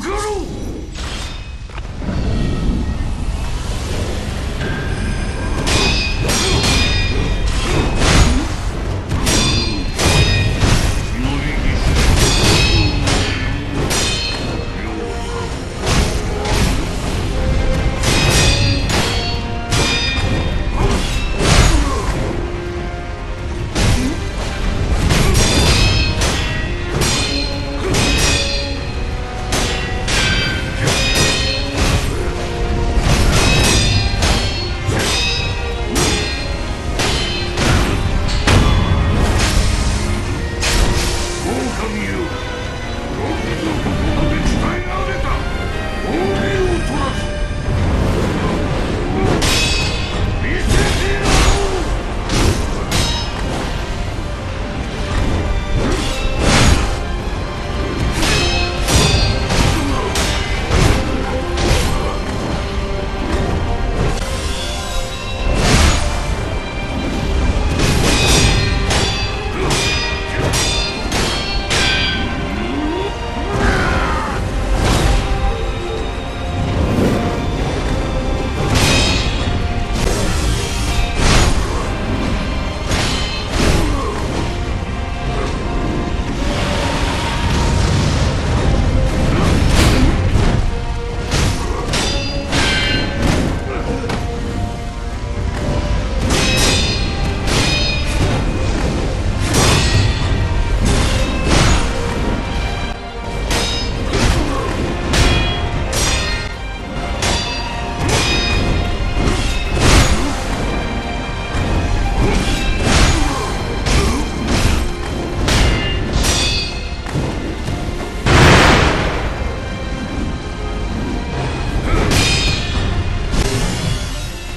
か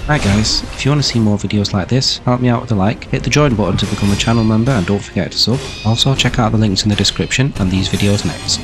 Hi guys, if you want to see more videos like this, help me out with a like, hit the join button to become a channel member and don't forget to sub. Also check out the links in the description and these videos next.